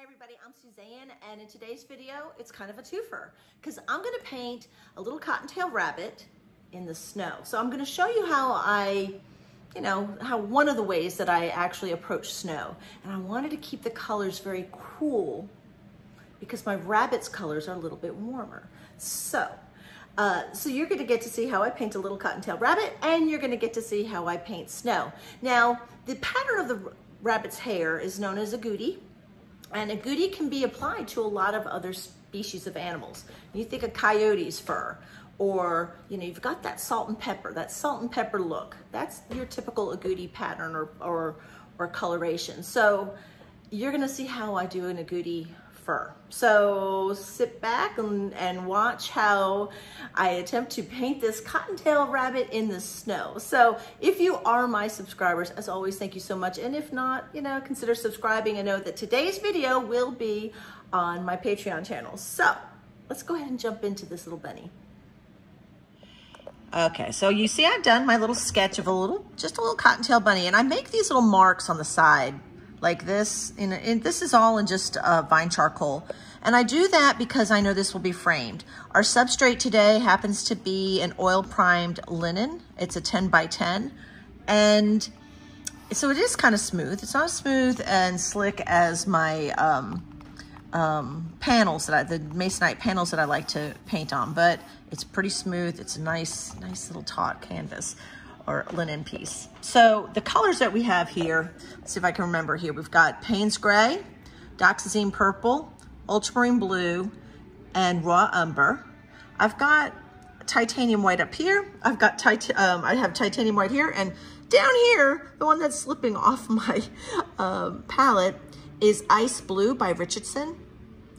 Hey everybody, I'm Suzanne and in today's video, it's kind of a twofer because I'm gonna paint a little cottontail rabbit in the snow. So I'm gonna show you how I, you know, how one of the ways that I actually approach snow. And I wanted to keep the colors very cool because my rabbit's colors are a little bit warmer. So, uh, so you're gonna get to see how I paint a little cottontail rabbit and you're gonna get to see how I paint snow. Now, the pattern of the rabbit's hair is known as a agouti and agouti can be applied to a lot of other species of animals. You think of coyote's fur, or you know, you've got that salt and pepper, that salt and pepper look. That's your typical agouti pattern or, or, or coloration. So you're gonna see how I do an agouti So sit back and, and watch how I attempt to paint this cottontail rabbit in the snow. So if you are my subscribers, as always, thank you so much. And if not, you know, consider subscribing and know that today's video will be on my Patreon channel. So let's go ahead and jump into this little bunny. Okay, so you see I've done my little sketch of a little, just a little cottontail bunny, and I make these little marks on the side like this. And, and this is all in just uh, vine charcoal. And I do that because I know this will be framed. Our substrate today happens to be an oil primed linen. It's a 10 by 10. And so it is kind of smooth. It's not as smooth and slick as my um, um, panels that I, the masonite panels that I like to paint on, but it's pretty smooth. It's a nice, nice little taut canvas or linen piece. So the colors that we have here, let's see if I can remember here. We've got Payne's Gray, Dioxazine Purple, Ultramarine Blue, and Raw Umber. I've got titanium white up here. I've got tit um, I have titanium white here, and down here, the one that's slipping off my um, palette is Ice Blue by Richardson.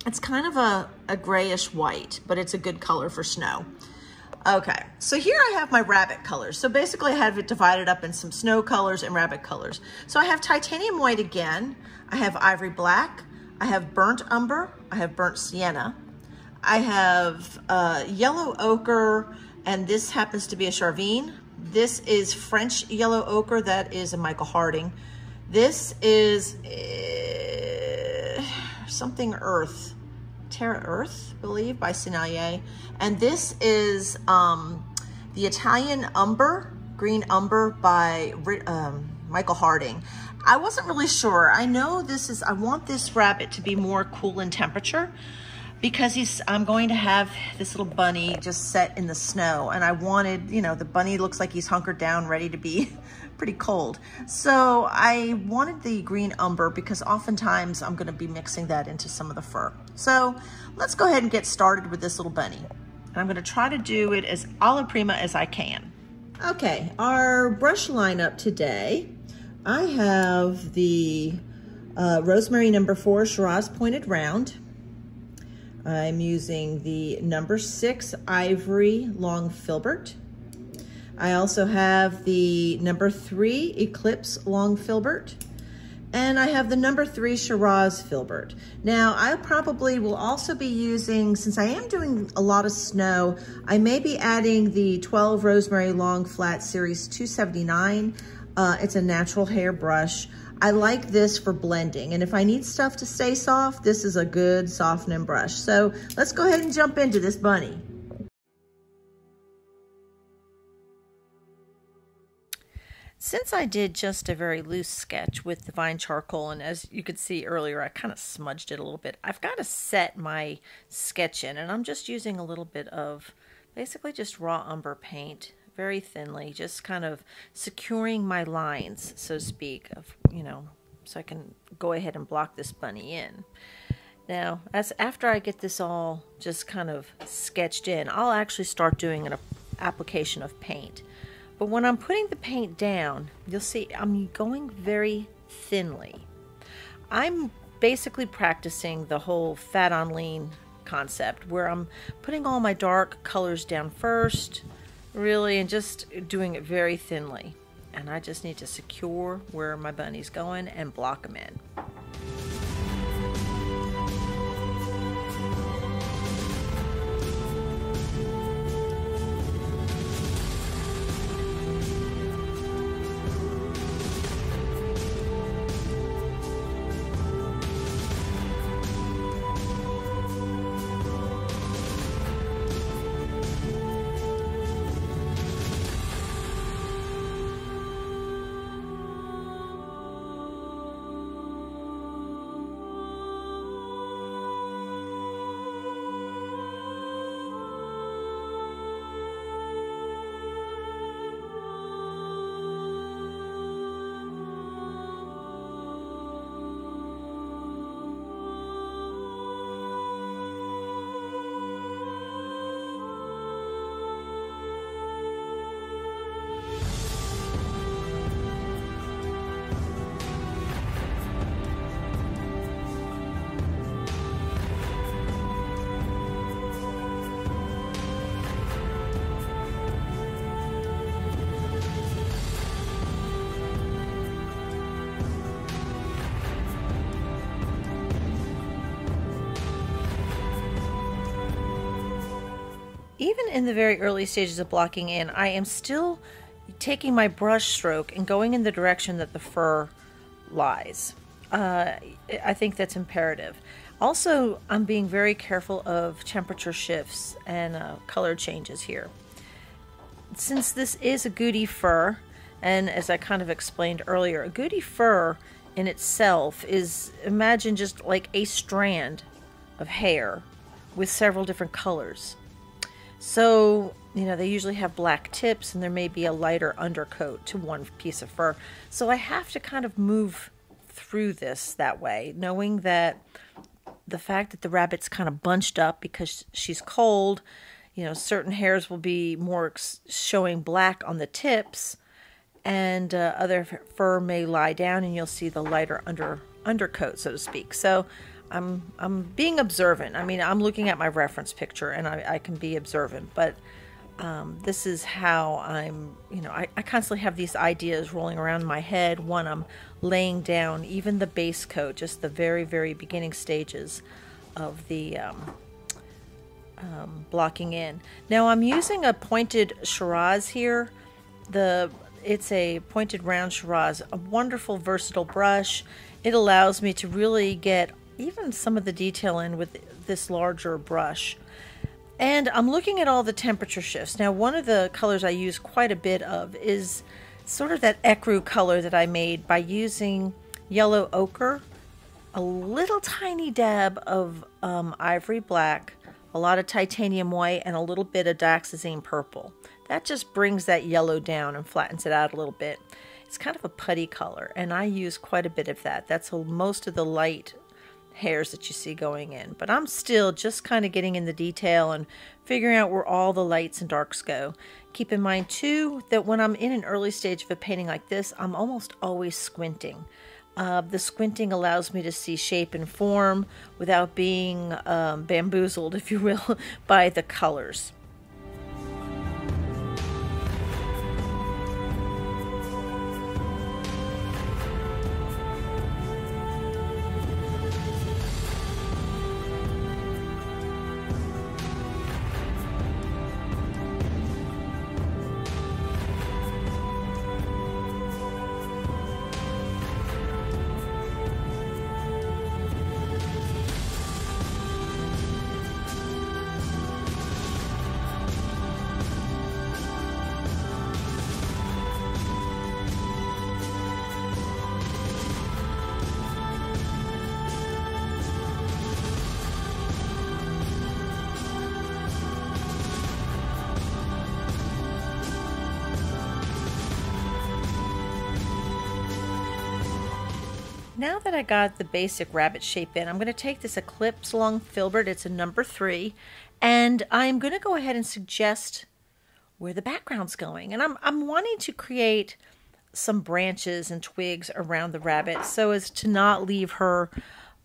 It's kind of a, a grayish white, but it's a good color for snow. Okay, so here I have my rabbit colors. So basically I have it divided up in some snow colors and rabbit colors. So I have titanium white again. I have ivory black. I have burnt umber. I have burnt sienna. I have uh, yellow ochre, and this happens to be a Charvin. This is French yellow ochre. That is a Michael Harding. This is uh, something earth. Terra Earth, I believe, by Sennelier. And this is um, the Italian Umber, Green Umber by um, Michael Harding. I wasn't really sure. I know this is, I want this rabbit to be more cool in temperature because he's, I'm going to have this little bunny just set in the snow and I wanted, you know, the bunny looks like he's hunkered down, ready to be pretty cold. So I wanted the green umber because oftentimes I'm gonna be mixing that into some of the fur. So let's go ahead and get started with this little bunny. And I'm gonna try to do it as alla prima as I can. Okay, our brush lineup today, I have the uh, Rosemary number four Shiraz Pointed Round. I'm using the number six Ivory Long Filbert. I also have the number three Eclipse Long Filbert. And I have the number three Shiraz Filbert. Now, I probably will also be using, since I am doing a lot of snow, I may be adding the 12 Rosemary Long Flat Series 279. Uh, it's a natural hair brush. I like this for blending. And if I need stuff to stay soft, this is a good softening brush. So let's go ahead and jump into this bunny. Since I did just a very loose sketch with the vine charcoal, and as you could see earlier, I kind of smudged it a little bit, I've got to set my sketch in, and I'm just using a little bit of basically just raw umber paint, very thinly, just kind of securing my lines, so to speak, of, you know, so I can go ahead and block this bunny in. Now, as after I get this all just kind of sketched in, I'll actually start doing an application of paint. But when I'm putting the paint down, you'll see I'm going very thinly. I'm basically practicing the whole fat on lean concept where I'm putting all my dark colors down first, really, and just doing it very thinly. And I just need to secure where my bunny's going and block them in. Even in the very early stages of blocking in, I am still taking my brush stroke and going in the direction that the fur lies. Uh, I think that's imperative. Also, I'm being very careful of temperature shifts and uh, color changes here. Since this is agouti fur, and as I kind of explained earlier, agouti fur in itself is imagine just like a strand of hair with several different colors. So, you know, they usually have black tips and there may be a lighter undercoat to one piece of fur. So I have to kind of move through this that way, knowing that the fact that the rabbit's kind of bunched up because she's cold, you know, certain hairs will be more showing black on the tips and uh, other fur may lie down and you'll see the lighter under undercoat so to speak so i'm i'm being observant. I mean i'm looking at my reference picture and i, I can be observant but um, this is how i'm you know I, I constantly have these ideas rolling around my head. One, i'm laying down even the base coat just the very very beginning stages of the um, um, blocking in. Now i'm using a pointed Shiraz here. The it's a pointed round Shiraz, a wonderful versatile brush. It allows me to really get even some of the detail in with this larger brush. And I'm looking at all the temperature shifts. Now, one of the colors I use quite a bit of is sort of that ecru color that I made by using yellow ochre, a little tiny dab of um, ivory black, a lot of titanium white, and a little bit of dioxazine purple. That just brings that yellow down and flattens it out a little bit. It's kind of a putty color, and I use quite a bit of that. That's most of the light hairs that you see going in. But I'm still just kind of getting in the detail and figuring out where all the lights and darks go. Keep in mind too that when I'm in an early stage of a painting like this, I'm almost always squinting. Uh, the squinting allows me to see shape and form without being um, bamboozled, if you will, by the colors. That I got the basic rabbit shape in, I'm going to take this Eclipse Long Filbert, it's a number three, and I'm going to go ahead and suggest where the background's going. And I'm, I'm wanting to create some branches and twigs around the rabbit so as to not leave her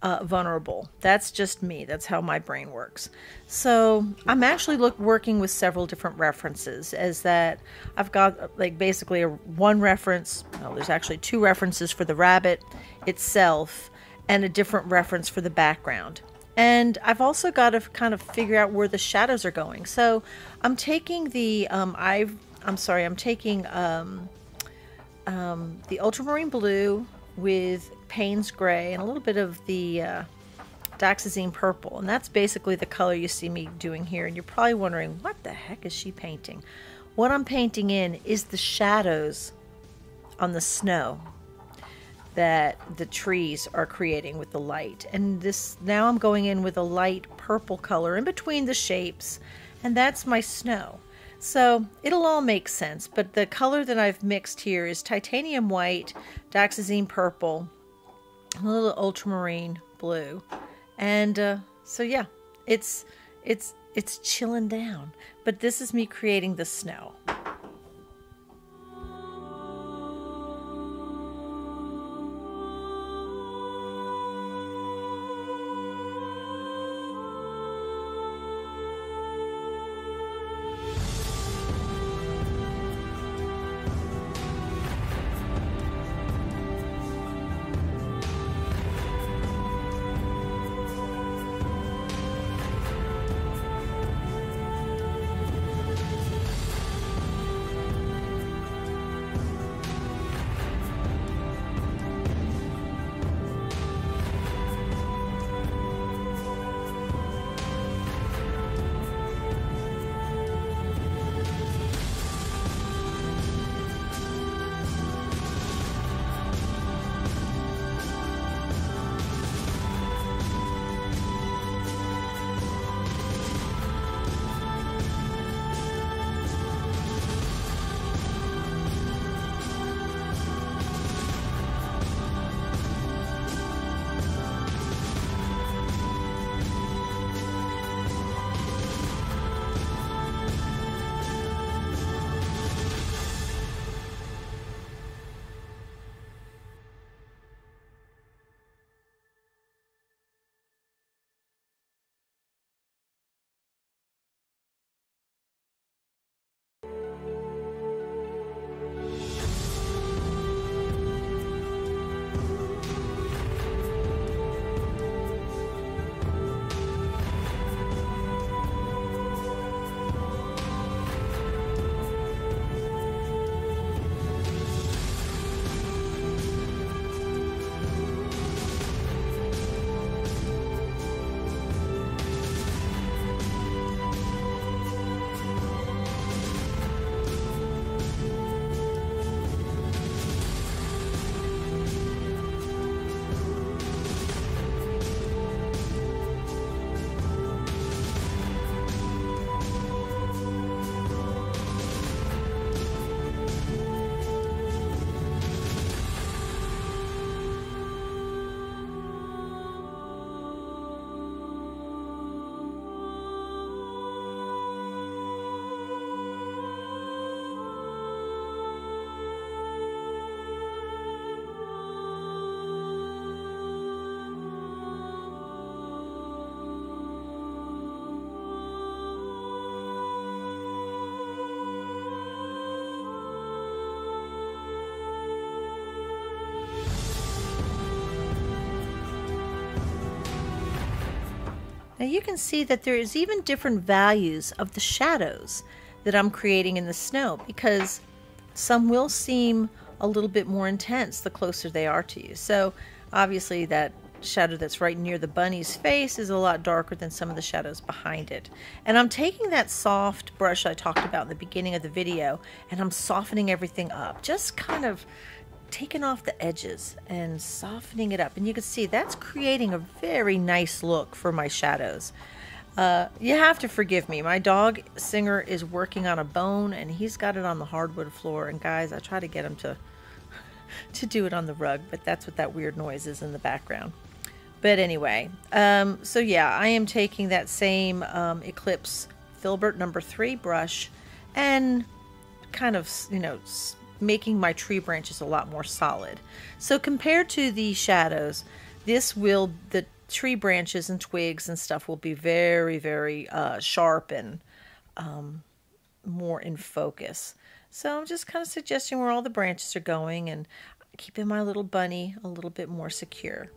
uh, vulnerable. That's just me. That's how my brain works. So I'm actually look working with several different references. As that I've got like basically a one reference. No, there's actually two references for the rabbit itself, and a different reference for the background. And I've also got to kind of figure out where the shadows are going. So I'm taking the um, I've I'm sorry I'm taking um, um, the ultramarine blue with Payne's Gray and a little bit of the uh, Dioxazine Purple. And that's basically the color you see me doing here. And you're probably wondering, what the heck is she painting? What I'm painting in is the shadows on the snow that the trees are creating with the light. And this now I'm going in with a light purple color in between the shapes, and that's my snow. So it'll all make sense, but the color that I've mixed here is titanium white, dioxazine purple, a little ultramarine blue. And uh, so yeah, it's it's it's chilling down. But this is me creating the snow. Now you can see that there is even different values of the shadows that I'm creating in the snow because some will seem a little bit more intense the closer they are to you. So obviously that shadow that's right near the bunny's face is a lot darker than some of the shadows behind it. And I'm taking that soft brush I talked about in the beginning of the video and I'm softening everything up. Just kind of taking off the edges and softening it up. And you can see that's creating a very nice look for my shadows. Uh, you have to forgive me. My dog Singer is working on a bone and he's got it on the hardwood floor. And guys, I try to get him to to do it on the rug, but that's what that weird noise is in the background. But anyway, um, so yeah, I am taking that same um, Eclipse Filbert number three brush and kind of, you know, making my tree branches a lot more solid. So compared to the shadows, this will, the tree branches and twigs and stuff will be very, very uh, sharp and um, more in focus. So I'm just kind of suggesting where all the branches are going and keeping my little bunny a little bit more secure.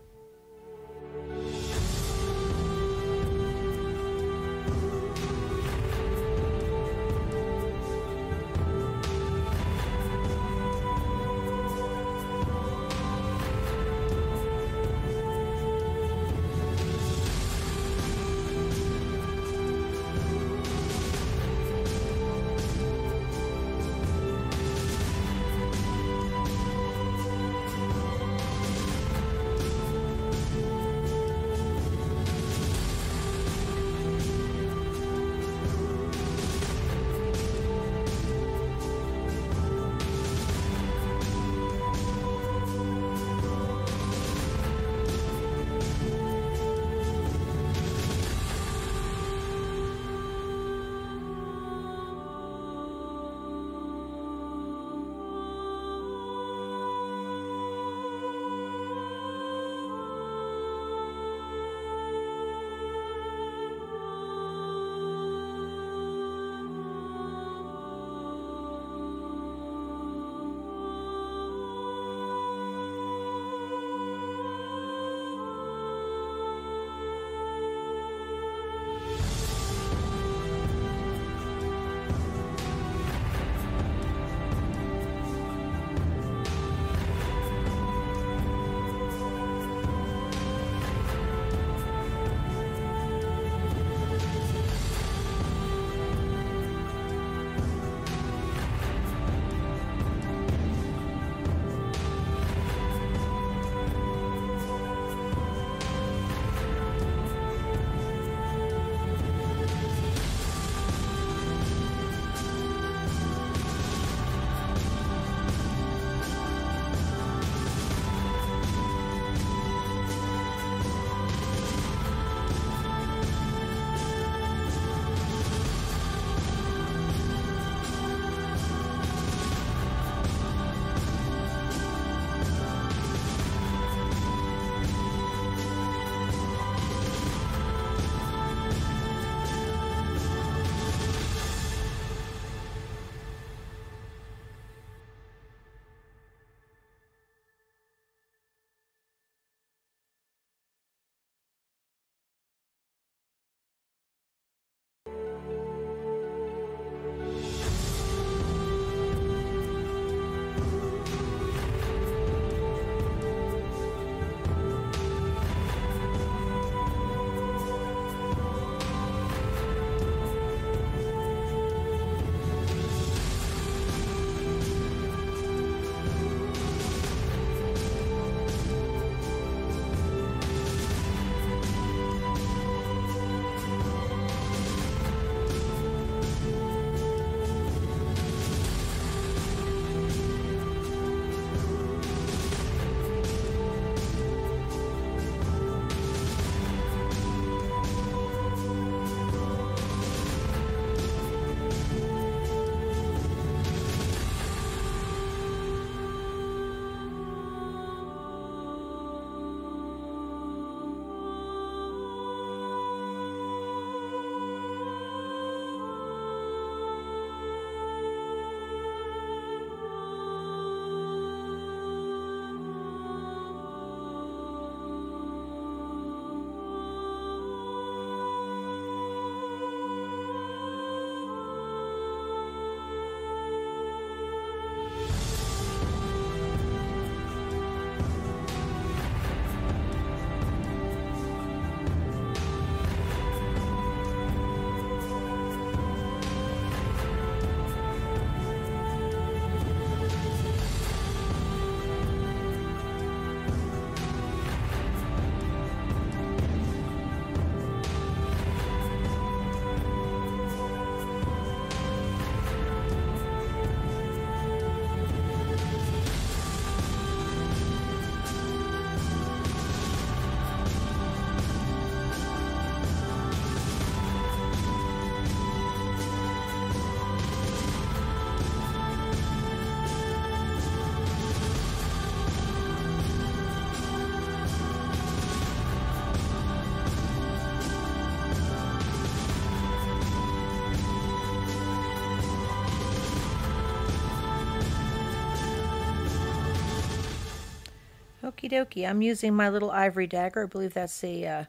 Okie dokie. I'm using my little ivory dagger. I believe that's a uh,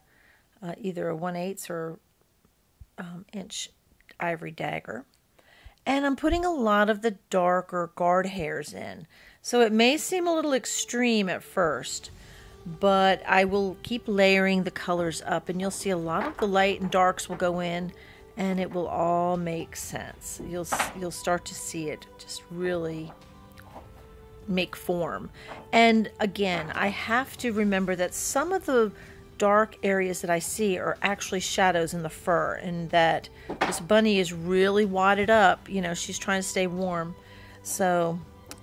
uh, either a 1 8 or um, inch ivory dagger. And I'm putting a lot of the darker guard hairs in. So it may seem a little extreme at first, but I will keep layering the colors up and you'll see a lot of the light and darks will go in and it will all make sense. You'll you'll start to see it just really make form. And again, I have to remember that some of the dark areas that I see are actually shadows in the fur and that this bunny is really wadded up. You know, she's trying to stay warm. So,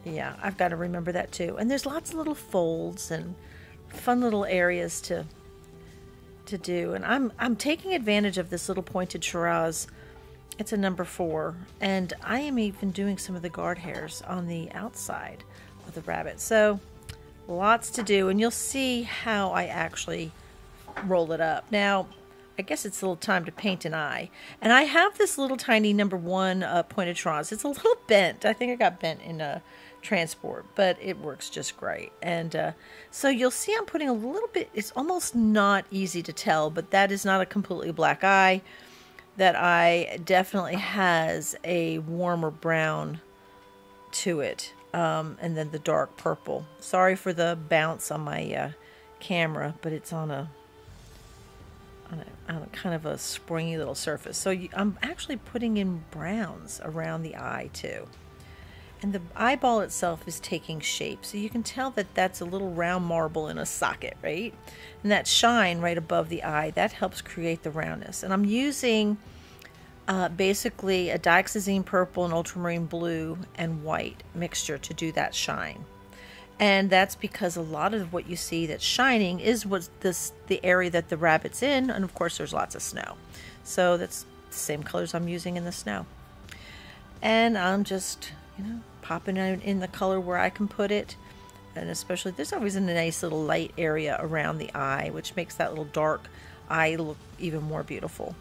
yeah, I've got to remember that too. And there's lots of little folds and fun little areas to to do. And I'm I'm taking advantage of this little pointed Shiraz. It's a number four. And I am even doing some of the guard hairs on the outside of the rabbit. So lots to do. And you'll see how I actually roll it up. Now, I guess it's a little time to paint an eye. And I have this little tiny number one uh, pointed Shiraz. It's a little bent. I think I got bent in a transport, but it works just great. And uh, so you'll see I'm putting a little bit, it's almost not easy to tell, but that is not a completely black eye. That eye definitely has a warmer brown to it. Um, and then the dark purple. Sorry for the bounce on my uh, camera, but it's on a on a, on a, kind of a springy little surface. So you, I'm actually putting in browns around the eye too. And the eyeball itself is taking shape. So you can tell that that's a little round marble in a socket, right? And that shine right above the eye, that helps create the roundness. And I'm using uh, basically a dioxazine purple and ultramarine blue and white mixture to do that shine. And that's because a lot of what you see that's shining is what's this the area that the rabbit's in and of course there's lots of snow. So that's the same colors I'm using in the snow. And I'm just you know popping it in the color where I can put it. And especially there's always a nice little light area around the eye which makes that little dark eye look even more beautiful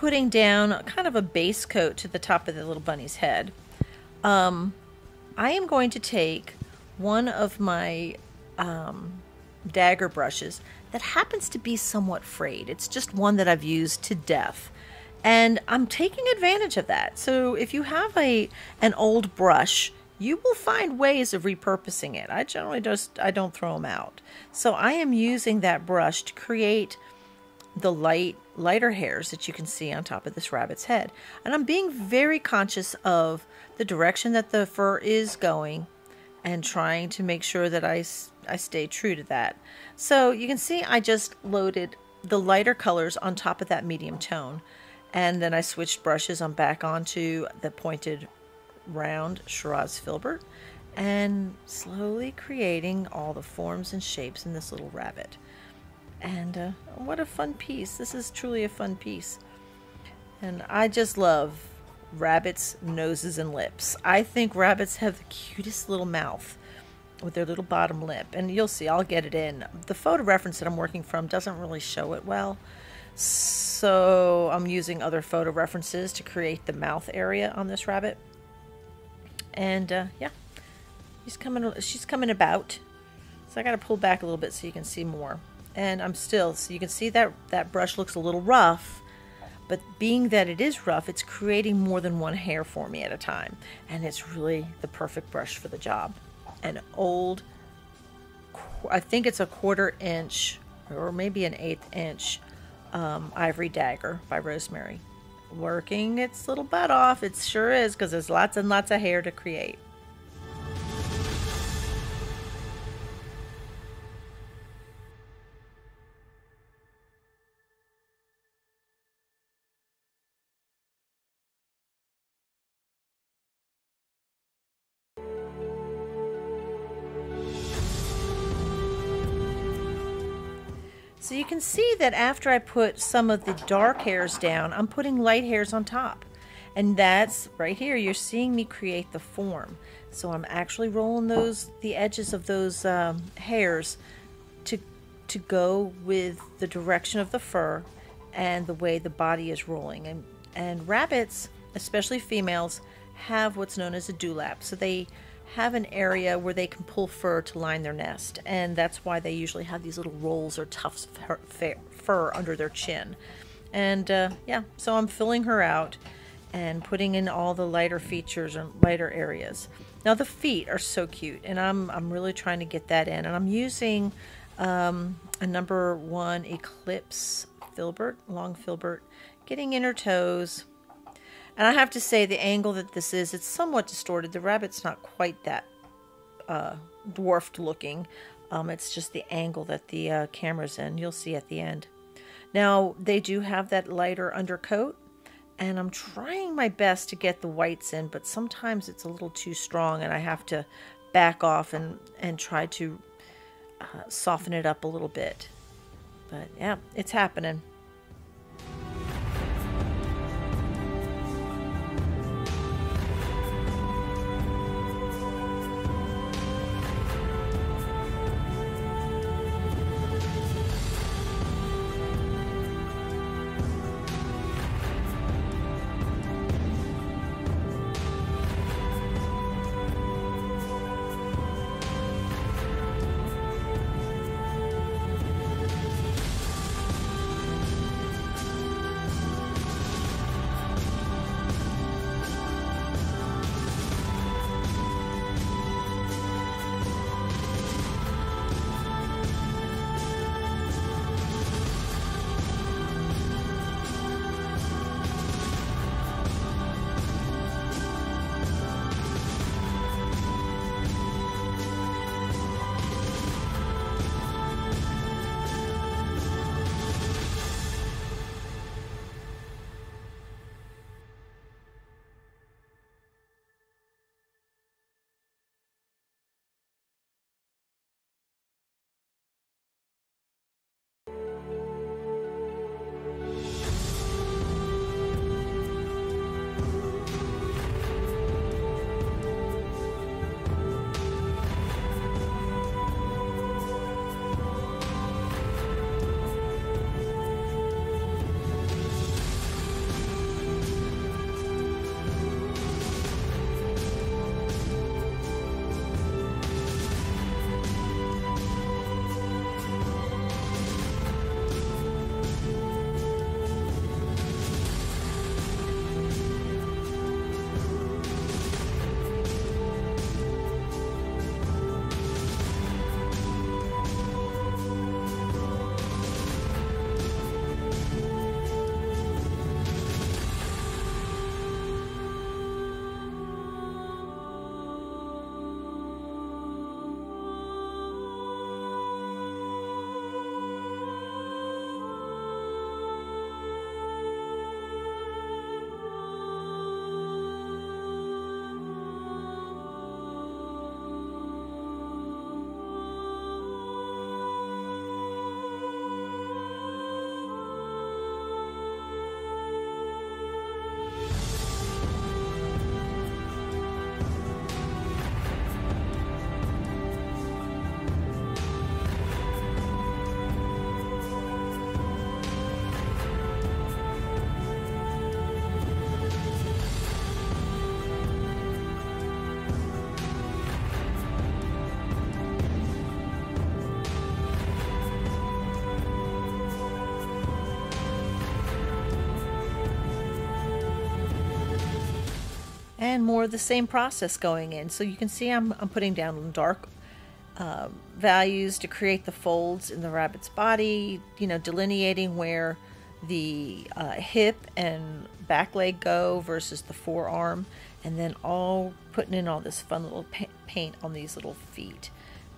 putting down kind of a base coat to the top of the little bunny's head, um, I am going to take one of my um, dagger brushes that happens to be somewhat frayed. It's just one that I've used to death. And I'm taking advantage of that. So if you have a an old brush, you will find ways of repurposing it. I generally just I don't throw them out. So I am using that brush to create the light lighter hairs that you can see on top of this rabbit's head. And I'm being very conscious of the direction that the fur is going and trying to make sure that I, I stay true to that. So you can see I just loaded the lighter colors on top of that medium tone. And then I switched brushes on back onto the pointed round Shiraz filbert and slowly creating all the forms and shapes in this little rabbit. And uh, what a fun piece. This is truly a fun piece. And I just love rabbits' noses and lips. I think rabbits have the cutest little mouth with their little bottom lip. And you'll see, I'll get it in. The photo reference that I'm working from doesn't really show it well. So I'm using other photo references to create the mouth area on this rabbit. And uh, yeah, she's coming, she's coming about. So I got to pull back a little bit so you can see more and I'm still, so you can see that that brush looks a little rough, but being that it is rough, it's creating more than one hair for me at a time. And it's really the perfect brush for the job. An old, I think it's a quarter inch or maybe an eighth inch um, ivory dagger by Rosemary. Working its little butt off, it sure is, because there's lots and lots of hair to create. So you can see that after I put some of the dark hairs down, I'm putting light hairs on top. And that's right here, you're seeing me create the form. So I'm actually rolling those, the edges of those um, hairs to, to go with the direction of the fur and the way the body is rolling. And, and rabbits, especially females, have what's known as a dewlap. So they have an area where they can pull fur to line their nest, and that's why they usually have these little rolls or tufts of fur under their chin. And uh, yeah, so I'm filling her out and putting in all the lighter features and lighter areas. Now the feet are so cute, and I'm I'm really trying to get that in, and I'm using um, a number one Eclipse filbert, long filbert, getting in her toes, and I have to say, the angle that this is, it's somewhat distorted. The rabbit's not quite that uh, dwarfed looking. Um, it's just the angle that the uh, camera's in. You'll see at the end. Now, they do have that lighter undercoat, and I'm trying my best to get the whites in, but sometimes it's a little too strong, and I have to back off and, and try to uh, soften it up a little bit. But yeah, it's happening. And more of the same process going in. So you can see I'm, I'm putting down dark uh, values to create the folds in the rabbit's body, you know, delineating where the uh, hip and back leg go versus the forearm, and then all putting in all this fun little pa- paint on these little feet.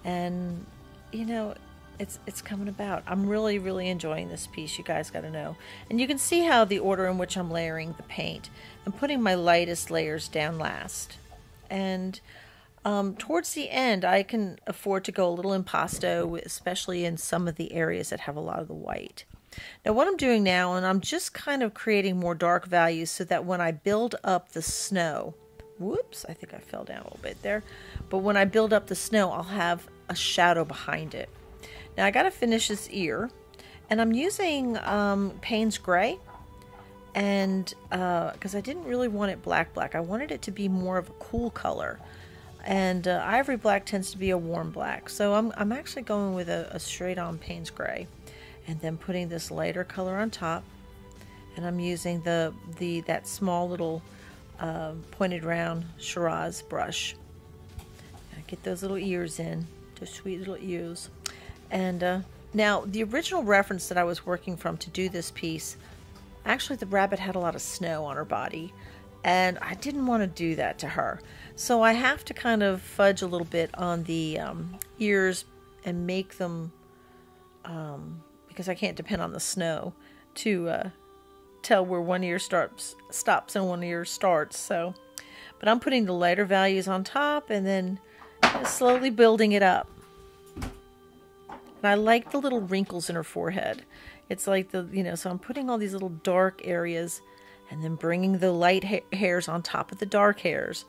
And, you know, it's it's coming about. I'm really really enjoying this piece. You guys got to know, and you can see how the order in which I'm layering the paint. I'm putting my lightest layers down last, and um, towards the end, I can afford to go a little impasto, especially in some of the areas that have a lot of the white. Now, what I'm doing now, and I'm just kind of creating more dark values so that when I build up the snow, whoops, I think I fell down a little bit there, but when I build up the snow, I'll have a shadow behind it. Now I got to finish this ear, and I'm using um, Payne's Gray, and because uh, I didn't really want it black black, I wanted it to be more of a cool color. And uh, ivory black tends to be a warm black, so I'm, I'm actually going with a, a straight on Payne's Gray, and then putting this lighter color on top. And I'm using the the that small little uh, pointed round Shiraz brush. get those little ears in, those sweet little ears. And uh, now, the original reference that I was working from to do this piece, actually, the rabbit had a lot of snow on her body, and I didn't want to do that to her. So I have to kind of fudge a little bit on the um, ears and make them, um, because I can't depend on the snow to uh, tell where one ear starts stops and one ear starts. So, but I'm putting the lighter values on top and then slowly building it up. And I like the little wrinkles in her forehead. It's like the, you know, so I'm putting all these little dark areas and then bringing the light ha- hairs on top of the dark hairs.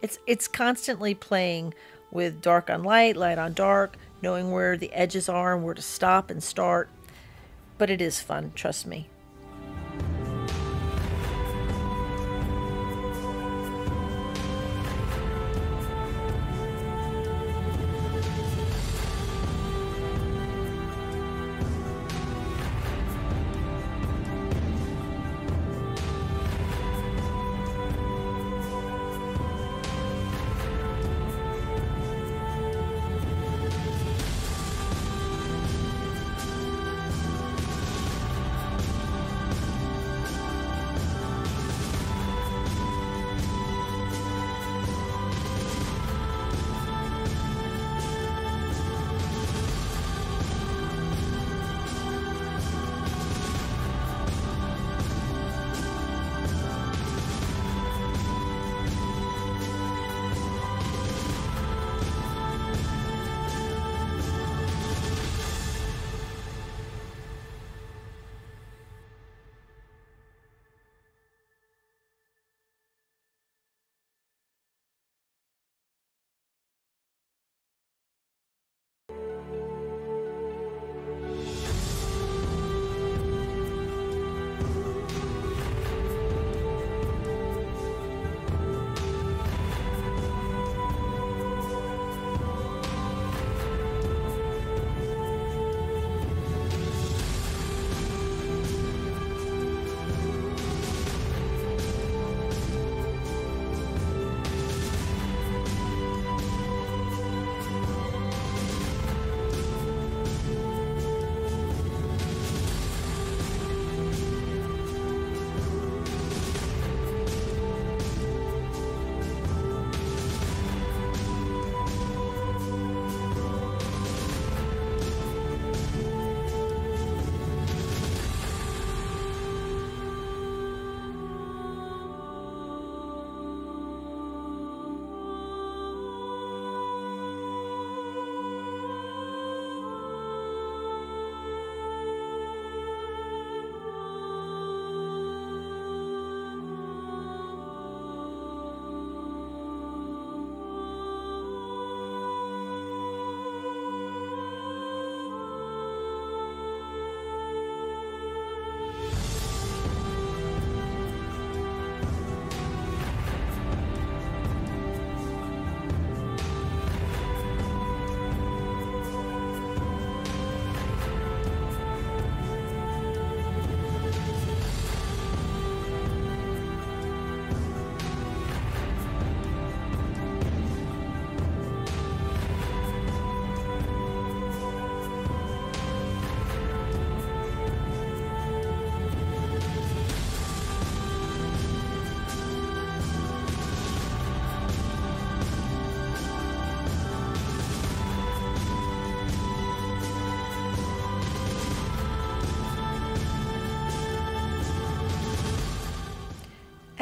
It's it's constantly playing with dark on light, light on dark, knowing where the edges are and where to stop and start. But it is fun, trust me.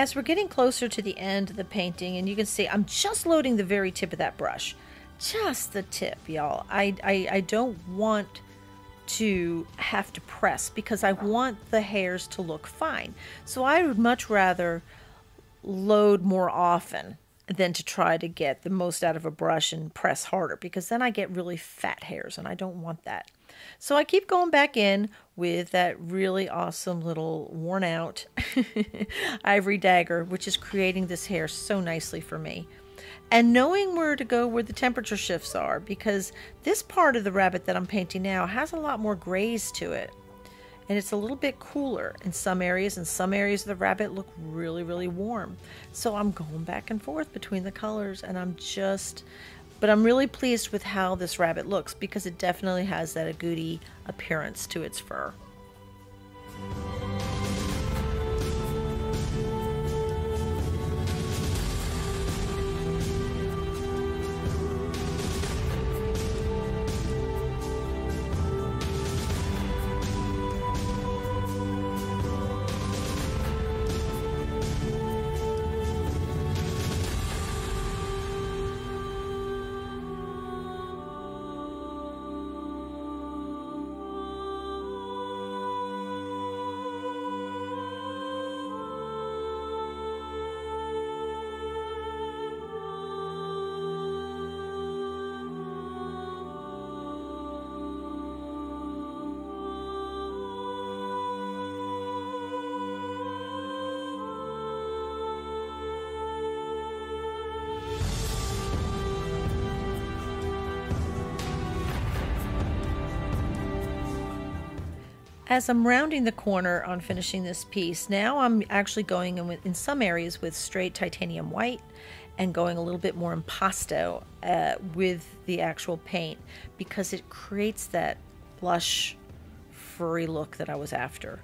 As we're getting closer to the end of the painting, and you can see I'm just loading the very tip of that brush. Just the tip, y'all. I, I, I don't want to have to press because I want the hairs to look fine. So I would much rather load more often than to try to get the most out of a brush and press harder because then I get really fat hairs and I don't want that. So I keep going back in with that really awesome little worn out ivory dagger, which is creating this hair so nicely for me. And knowing where to go where the temperature shifts are because this part of the rabbit that I'm painting now has a lot more grays to it and it's a little bit cooler in some areas and some areas of the rabbit look really really warm so i'm going back and forth between the colors and i'm just but i'm really pleased with how this rabbit looks because it definitely has that agouti appearance to its fur As I'm rounding the corner on finishing this piece, now I'm actually going in, with, in some areas with straight titanium white and going a little bit more impasto uh, with the actual paint because it creates that lush, furry look that I was after.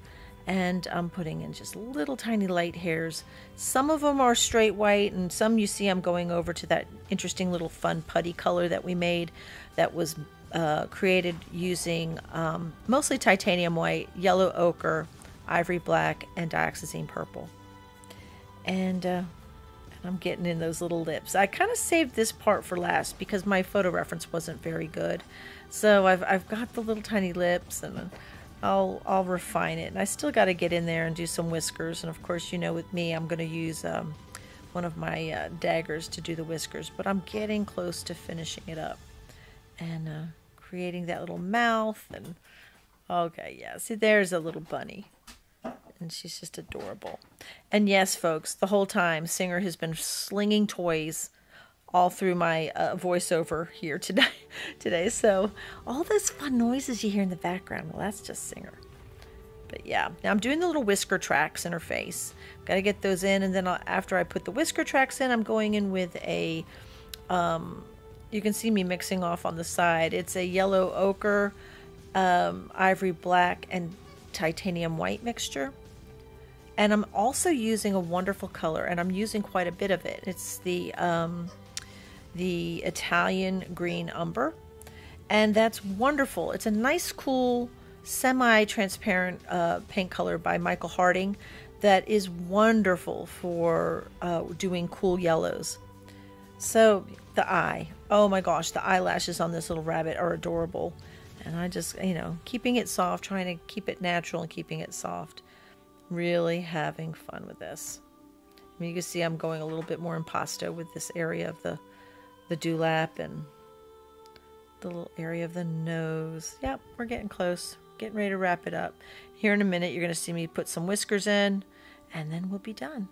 And I'm putting in just little tiny light hairs. Some of them are straight white, and some you see I'm going over to that interesting little fun putty color that we made that was uh, created using um, mostly titanium white, yellow ochre, ivory black, and dioxazine purple. And, uh, I'm getting in those little lips. I kind of saved this part for last because my photo reference wasn't very good. So I've, I've got the little tiny lips and I'll, I'll refine it. And I still got to get in there and do some whiskers. And of course, you know, with me, I'm going to use um, one of my uh, daggers to do the whiskers, but I'm getting close to finishing it up and uh, creating that little mouth and okay yeah see there's a little bunny. And she's just adorable. And yes folks the whole time singer has been slinging toys all through my uh, voiceover here today today. So all those fun noises you hear in the background well that's just singer. But yeah now i'm doing the little whisker tracks in her face. Got to get those in and then I'll, after i put the whisker tracks in i'm going in with a um, you can see me mixing off on the side. It's a yellow ochre, um, ivory black, and titanium white mixture. And I'm also using a wonderful color, and I'm using quite a bit of it. It's the um, the Italian green umber, and that's wonderful. It's a nice, cool, semi-transparent uh, paint color by Michael Harding that is wonderful for uh, doing cool yellows. So the eye. Oh my gosh, the eyelashes on this little rabbit are adorable. And I just, you know, keeping it soft, trying to keep it natural and keeping it soft. Really having fun with this. I mean, you can see I'm going a little bit more impasto with this area of the, the dewlap and the little area of the nose. Yep, we're getting close. Getting ready to wrap it up. Here in a minute, you're going to see me put some whiskers in, and then we'll be done.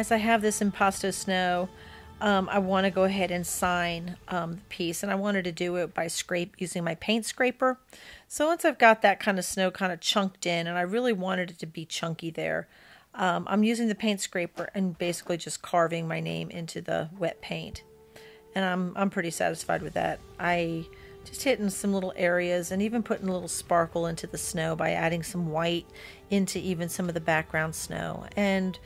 As I have this impasto snow, um, I want to go ahead and sign um, the piece. And I wanted to do it by scrape using my paint scraper. So once I've got that kind of snow kind of chunked in, and I really wanted it to be chunky there, um, I'm using the paint scraper and basically just carving my name into the wet paint. And I'm, I'm pretty satisfied with that. I just hitting some little areas and even putting a little sparkle into the snow by adding some white into even some of the background snow. And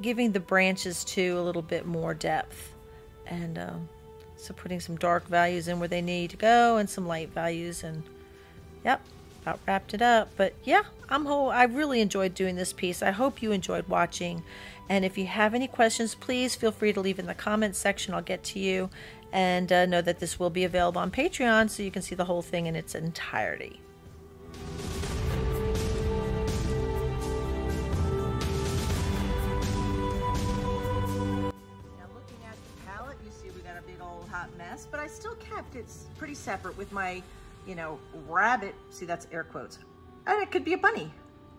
giving the branches too a little bit more depth. And um, so putting some dark values in where they need to go and some light values and yep, about wrapped it up. But yeah, I'm whole, I really enjoyed doing this piece. I hope you enjoyed watching. And if you have any questions, please feel free to leave in the comments section. I'll get to you. And uh, know that this will be available on Patreon so you can see the whole thing in its entirety. Still kept it pretty separate with my, you know, rabbit. See, that's air quotes. And it could be a bunny.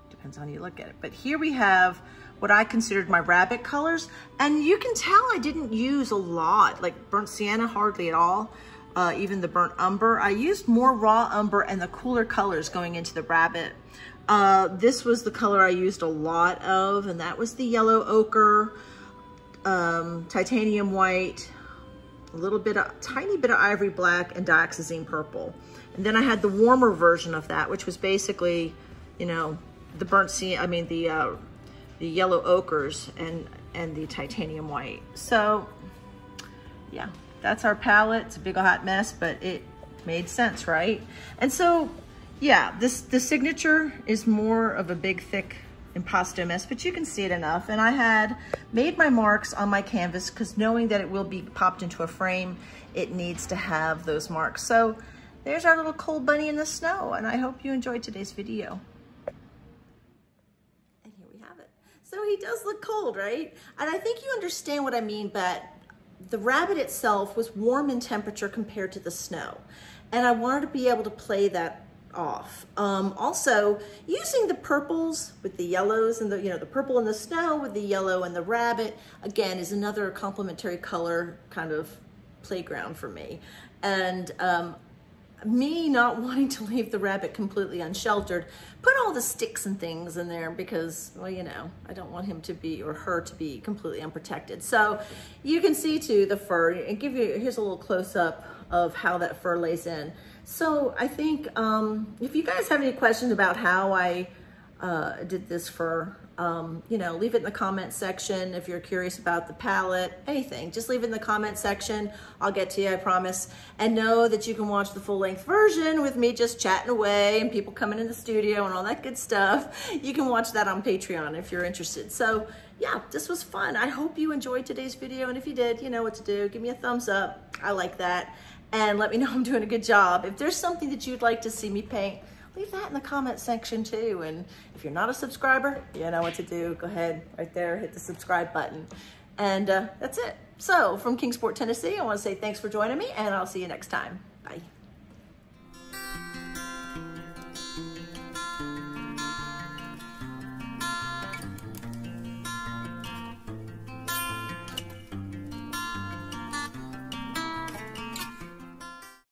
Depends on how you look at it. But here we have what I considered my rabbit colors. And you can tell I didn't use a lot, like burnt sienna, hardly at all. Uh, even the burnt umber. I used more raw umber and the cooler colors going into the rabbit. Uh, this was the color I used a lot of, and that was the yellow ochre, um, titanium white, a little bit of, tiny bit of ivory black and dioxazine purple. And then I had the warmer version of that, which was basically, you know, the burnt sea, I mean, the, uh, the yellow ochres and, and the titanium white. So yeah, that's our palette. It's a big hot mess, but it made sense, right? And so, yeah, this, the signature is more of a big, thick impasto mess, but you can see it enough. And I had made my marks on my canvas because knowing that it will be popped into a frame, it needs to have those marks. So there's our little cold bunny in the snow, and I hope you enjoyed today's video. And here we have it. So he does look cold, right? And I think you understand what I mean, but the rabbit itself was warm in temperature compared to the snow. And I wanted to be able to play that off. Um, also, using the purples with the yellows and the, you know, the purple and the snow with the yellow and the rabbit, again, is another complementary color kind of playground for me. And um, me not wanting to leave the rabbit completely unsheltered, put all the sticks and things in there because, well, you know, I don't want him to be, or her to be completely unprotected. So you can see too the fur, and give you, here's a little close up of how that fur lays in. So I think um, if you guys have any questions about how I uh, did this for, um, you know, leave it in the comment section. If you're curious about the palette, anything, just leave it in the comment section. I'll get to you, I promise. And know that you can watch the full length version with me just chatting away and people coming in the studio and all that good stuff. You can watch that on Patreon if you're interested. So yeah, this was fun. I hope you enjoyed today's video. And if you did, you know what to do. Give me a thumbs up. I like that and let me know I'm doing a good job. If there's something that you'd like to see me paint, leave that in the comment section too. And if you're not a subscriber, you know what to do. Go ahead right there, hit the subscribe button. And uh, that's it. So from Kingsport, Tennessee, I want to say thanks for joining me and I'll see you next time. Bye.